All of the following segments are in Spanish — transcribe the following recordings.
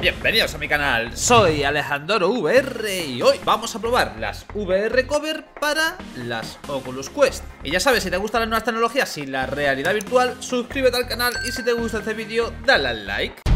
Bienvenidos a mi canal, soy Alejandro VR y hoy vamos a probar las VR Cover para las Oculus Quest. Y ya sabes, si te gustan las nuevas tecnologías y la realidad virtual, suscríbete al canal y si te gusta este vídeo, dale al like.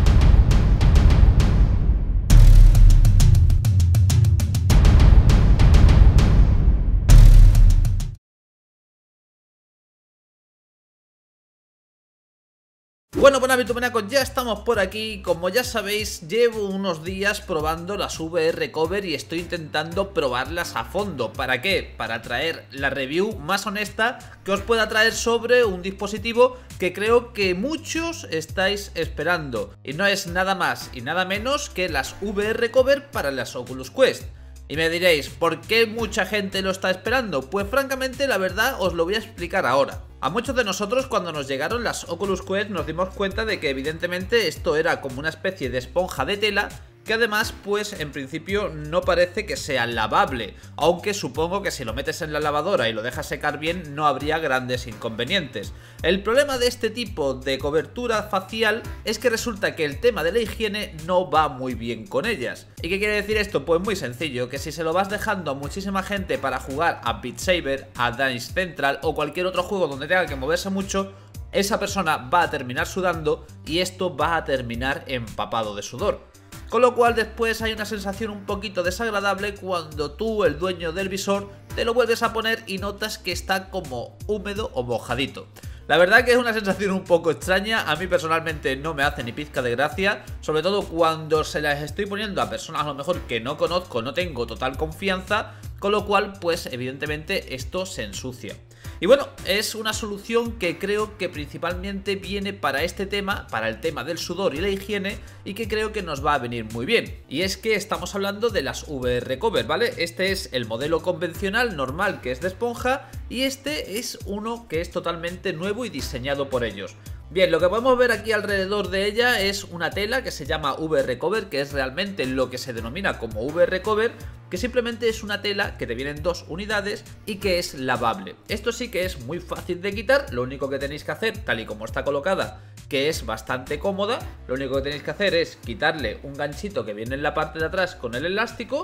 Bueno, buenas virtumenacos, ya estamos por aquí. Como ya sabéis, llevo unos días probando las VR Cover y estoy intentando probarlas a fondo. ¿Para qué? Para traer la review más honesta que os pueda traer sobre un dispositivo que creo que muchos estáis esperando. Y no es nada más y nada menos que las VR Cover para las Oculus Quest. Y me diréis, ¿por qué mucha gente lo está esperando? Pues francamente la verdad os lo voy a explicar ahora. A muchos de nosotros cuando nos llegaron las Oculus Quest nos dimos cuenta de que evidentemente esto era como una especie de esponja de tela que además pues en principio no parece que sea lavable, aunque supongo que si lo metes en la lavadora y lo dejas secar bien no habría grandes inconvenientes. El problema de este tipo de cobertura facial es que resulta que el tema de la higiene no va muy bien con ellas. ¿Y qué quiere decir esto? Pues muy sencillo, que si se lo vas dejando a muchísima gente para jugar a Beat Saber, a Dance Central o cualquier otro juego donde tenga que moverse mucho, esa persona va a terminar sudando y esto va a terminar empapado de sudor. Con lo cual después hay una sensación un poquito desagradable cuando tú, el dueño del visor, te lo vuelves a poner y notas que está como húmedo o mojadito. La verdad que es una sensación un poco extraña, a mí personalmente no me hace ni pizca de gracia, sobre todo cuando se las estoy poniendo a personas a lo mejor que no conozco, no tengo total confianza, con lo cual pues evidentemente esto se ensucia. Y bueno, es una solución que creo que principalmente viene para este tema, para el tema del sudor y la higiene, y que creo que nos va a venir muy bien. Y es que estamos hablando de las VR Cover, ¿vale? Este es el modelo convencional, normal, que es de esponja, y este es uno que es totalmente nuevo y diseñado por ellos. Bien, lo que podemos ver aquí alrededor de ella es una tela que se llama VR Cover, que es realmente lo que se denomina como VR Cover, que simplemente es una tela que te vienen dos unidades y que es lavable. Esto sí que es muy fácil de quitar, lo único que tenéis que hacer, tal y como está colocada, que es bastante cómoda, lo único que tenéis que hacer es quitarle un ganchito que viene en la parte de atrás con el elástico,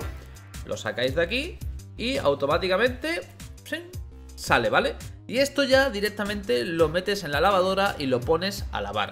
lo sacáis de aquí y automáticamente sale, ¿vale? Y esto ya directamente lo metes en la lavadora y lo pones a lavar.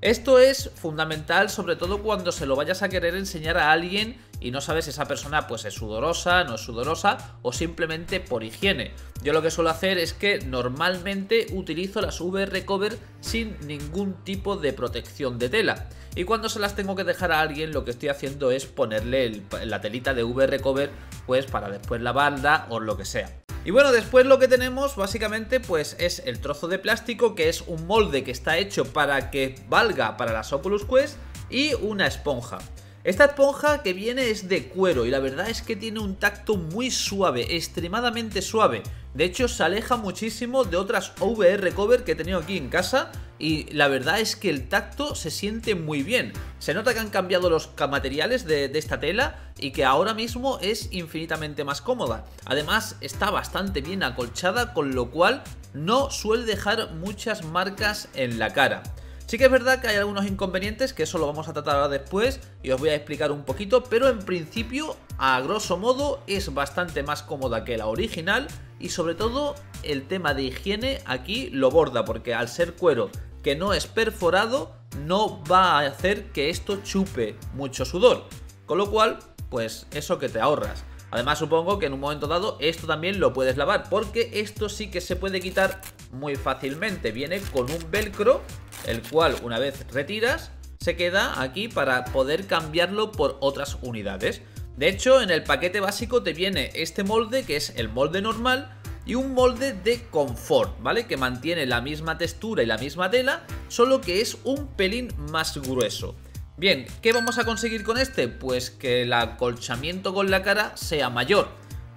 Esto es fundamental sobre todo cuando se lo vayas a querer enseñar a alguien y no sabes si esa persona pues es sudorosa, no es sudorosa o simplemente por higiene. Yo lo que suelo hacer es que normalmente utilizo las VR Cover sin ningún tipo de protección de tela. Y cuando se las tengo que dejar a alguien lo que estoy haciendo es ponerle la telita de VR Cover pues para después lavarla o lo que sea. Y bueno, después lo que tenemos básicamente pues es el trozo de plástico que es un molde que está hecho para que valga para las Oculus Quest y una esponja. Esta esponja que viene es de cuero y la verdad es que tiene un tacto muy suave, extremadamente suave. De hecho se aleja muchísimo de otras VR cover que he tenido aquí en casa y la verdad es que el tacto se siente muy bien. Se nota que han cambiado los materiales de, esta tela y que ahora mismo es infinitamente más cómoda. Además está bastante bien acolchada con lo cual no suele dejar muchas marcas en la cara. Sí que es verdad que hay algunos inconvenientes, que eso lo vamos a tratar después y os voy a explicar un poquito, pero en principio, a grosso modo, es bastante más cómoda que la original y sobre todo el tema de higiene aquí lo borda, porque al ser cuero que no es perforado, no va a hacer que esto chupe mucho sudor. Con lo cual, pues eso que te ahorras. Además supongo que en un momento dado esto también lo puedes lavar porque esto sí que se puede quitar muy fácilmente. Viene con un velcro, el cual una vez retiras se queda aquí para poder cambiarlo por otras unidades. De hecho en el paquete básico te viene este molde que es el molde normal y un molde de confort, ¿vale? Que mantiene la misma textura y la misma tela, solo que es un pelín más grueso. Bien, ¿qué vamos a conseguir con este? Pues que el acolchamiento con la cara sea mayor.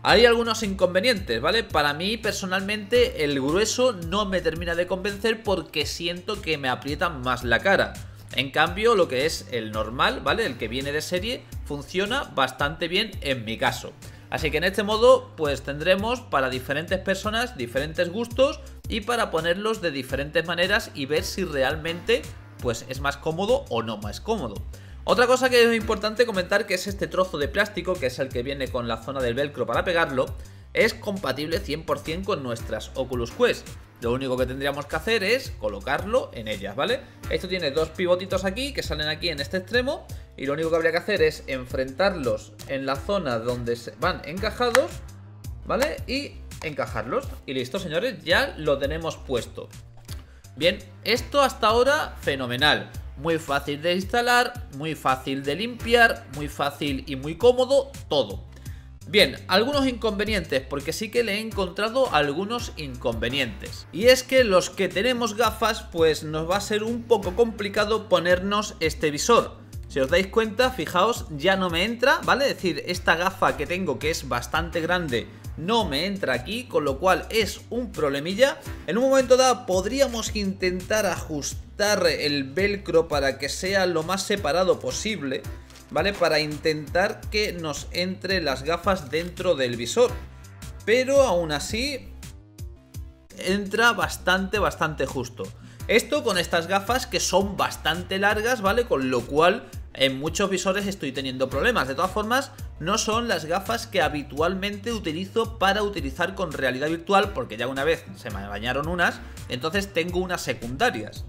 Hay algunos inconvenientes, ¿vale? Para mí personalmente el grueso no me termina de convencer porque siento que me aprietan más la cara. En cambio, lo que es el normal, ¿vale? El que viene de serie, funciona bastante bien en mi caso. Así que en este modo, pues tendremos para diferentes personas diferentes gustos y para ponerlos de diferentes maneras y ver si realmente pues es más cómodo o no más cómodo. Otra cosa que es importante comentar que es este trozo de plástico, que es el que viene con la zona del velcro para pegarlo, es compatible 100% con nuestras Oculus Quest. Lo único que tendríamos que hacer es colocarlo en ellas, ¿vale? Esto tiene dos pivotitos aquí que salen aquí en este extremo y lo único que habría que hacer es enfrentarlos en la zona donde van encajados, ¿vale? Y encajarlos. Y listo, señores, ya lo tenemos puesto. Bien, esto hasta ahora fenomenal. Muy fácil de instalar, muy fácil de limpiar, muy fácil y muy cómodo, todo. Bien, algunos inconvenientes, porque sí que le he encontrado algunos inconvenientes. Y es que los que tenemos gafas, pues nos va a ser un poco complicado ponernos este visor. Si os dais cuenta, fijaos, ya no me entra, ¿vale? Es decir, esta gafa que tengo que es bastante grande no me entra aquí, con lo cual es un problemilla. En un momento dado podríamos intentar ajustar el velcro para que sea lo más separado posible, ¿vale? Para intentar que nos entre las gafas dentro del visor. Pero aún así entra bastante, bastante justo. Esto con estas gafas que son bastante largas, ¿vale? Con lo cual en muchos visores estoy teniendo problemas. De todas formas, no son las gafas que habitualmente utilizo para utilizar con realidad virtual, porque ya una vez se me bañaron unas, entonces tengo unas secundarias.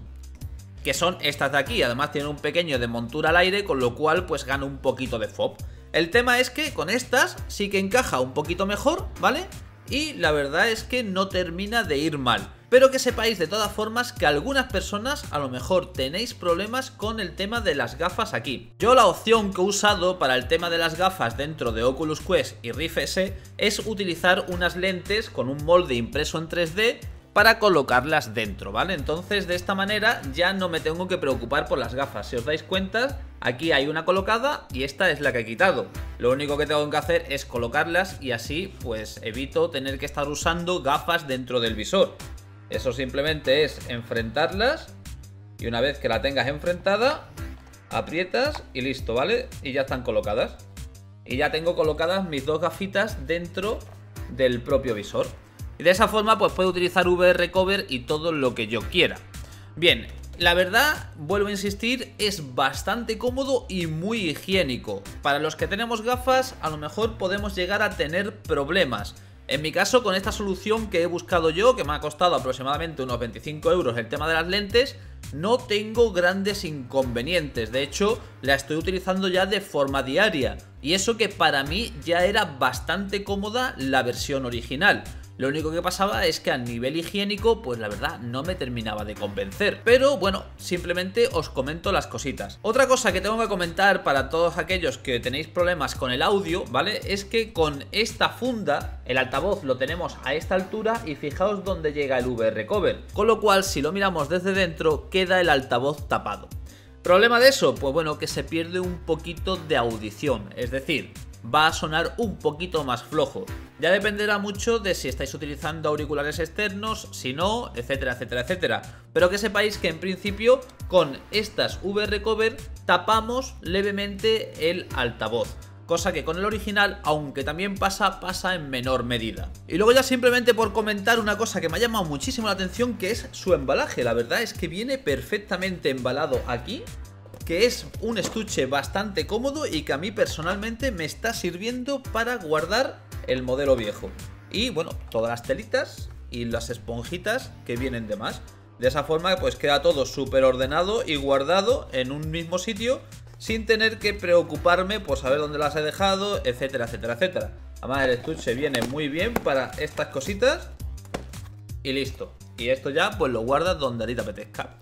Que son estas de aquí, además tienen un pequeño de montura al aire, con lo cual pues gano un poquito de FOB. El tema es que con estas sí que encaja un poquito mejor, ¿vale? Y la verdad es que no termina de ir mal. Pero que sepáis de todas formas que algunas personas a lo mejor tenéis problemas con el tema de las gafas aquí. Yo la opción que he usado para el tema de las gafas dentro de Oculus Quest y Rift S es utilizar unas lentes con un molde impreso en 3D para colocarlas dentro, ¿vale? Entonces de esta manera ya no me tengo que preocupar por las gafas. Si os dais cuenta, aquí hay una colocada y esta es la que he quitado. Lo único que tengo que hacer es colocarlas y así pues evito tener que estar usando gafas dentro del visor. Eso simplemente es enfrentarlas y una vez que la tengas enfrentada, aprietas y listo, ¿vale? Y ya están colocadas. Y ya tengo colocadas mis dos gafitas dentro del propio visor. De esa forma pues puedo utilizar VR Cover y todo lo que yo quiera. Bien, la verdad, vuelvo a insistir, es bastante cómodo y muy higiénico. Para los que tenemos gafas, a lo mejor podemos llegar a tener problemas. En mi caso, con esta solución que he buscado yo, que me ha costado aproximadamente unos 25 euros el tema de las lentes, no tengo grandes inconvenientes. De hecho, la estoy utilizando ya de forma diaria. Y eso que para mí ya era bastante cómoda la versión original. Lo único que pasaba es que a nivel higiénico, pues la verdad no me terminaba de convencer. Pero bueno, simplemente os comento las cositas. Otra cosa que tengo que comentar para todos aquellos que tenéis problemas con el audio, ¿vale? Es que con esta funda, el altavoz lo tenemos a esta altura y fijaos dónde llega el VR Cover. Con lo cual, si lo miramos desde dentro, queda el altavoz tapado. ¿Problema de eso? Pues bueno, que se pierde un poquito de audición. Es decir, va a sonar un poquito más flojo. Ya dependerá mucho de si estáis utilizando auriculares externos, si no, etcétera, etcétera, etcétera. Pero que sepáis que en principio con estas VR Cover tapamos levemente el altavoz cosa que con el original, aunque también pasa, pasa en menor medida. Y luego ya simplemente por comentar una cosa que me ha llamado muchísimo la atención, que es su embalaje. La verdad es que viene perfectamente embalado aquí, que es un estuche bastante cómodo y que a mí personalmente me está sirviendo para guardar el modelo viejo. Y bueno, todas las telitas y las esponjitas que vienen de más. De esa forma pues queda todo súper ordenado y guardado en un mismo sitio sin tener que preocuparme por saber dónde las he dejado, etcétera, etcétera, etcétera. Además el estuche viene muy bien para estas cositas y listo. Y esto ya pues lo guardas donde a ti te apetezca.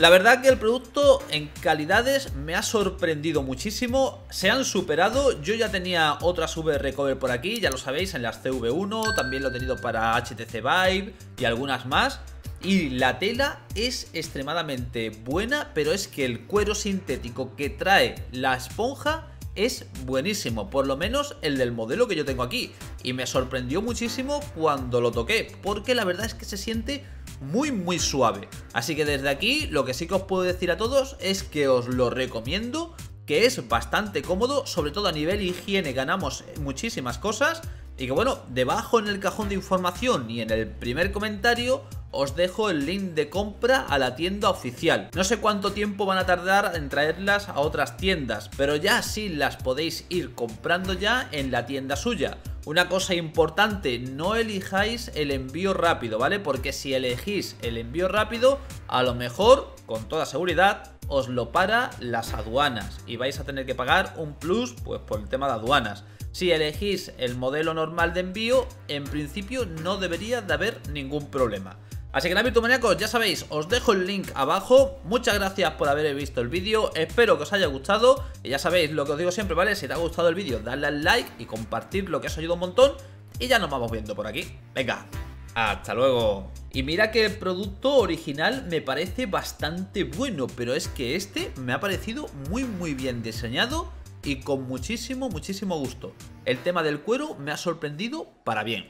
La verdad que el producto en calidades me ha sorprendido muchísimo, se han superado, yo ya tenía otras VR Cover por aquí, ya lo sabéis, en las CV1, también lo he tenido para HTC Vive y algunas más. Y la tela es extremadamente buena, pero es que el cuero sintético que trae la esponja es buenísimo, por lo menos el del modelo que yo tengo aquí. Y me sorprendió muchísimo cuando lo toqué, porque la verdad es que se siente muy muy suave. Así que desde aquí lo que sí que os puedo decir a todos es que os lo recomiendo, que es bastante cómodo, sobre todo a nivel higiene ganamos muchísimas cosas. Y que bueno, debajo en el cajón de información y en el primer comentario os dejo el link de compra a la tienda oficial. No sé cuánto tiempo van a tardar en traerlas a otras tiendas, pero ya sí las podéis ir comprando ya en la tienda suya. Una cosa importante, no elijáis el envío rápido, ¿vale? Porque si elegís el envío rápido, a lo mejor, con toda seguridad, os lo para las aduanas y vais a tener que pagar un plus pues por el tema de aduanas. Si elegís el modelo normal de envío, en principio no debería de haber ningún problema. Así que nada, virtumaníacos, ya sabéis, os dejo el link abajo. Muchas gracias por haber visto el vídeo. Espero que os haya gustado. Y ya sabéis lo que os digo siempre, ¿vale? Si te ha gustado el vídeo, dale al like y compartir lo que os ayuda un montón. Y ya nos vamos viendo por aquí. Venga, hasta luego. Y mira que el producto original me parece bastante bueno, pero es que este me ha parecido muy muy bien diseñado y con muchísimo, muchísimo gusto. El tema del cuero me ha sorprendido para bien.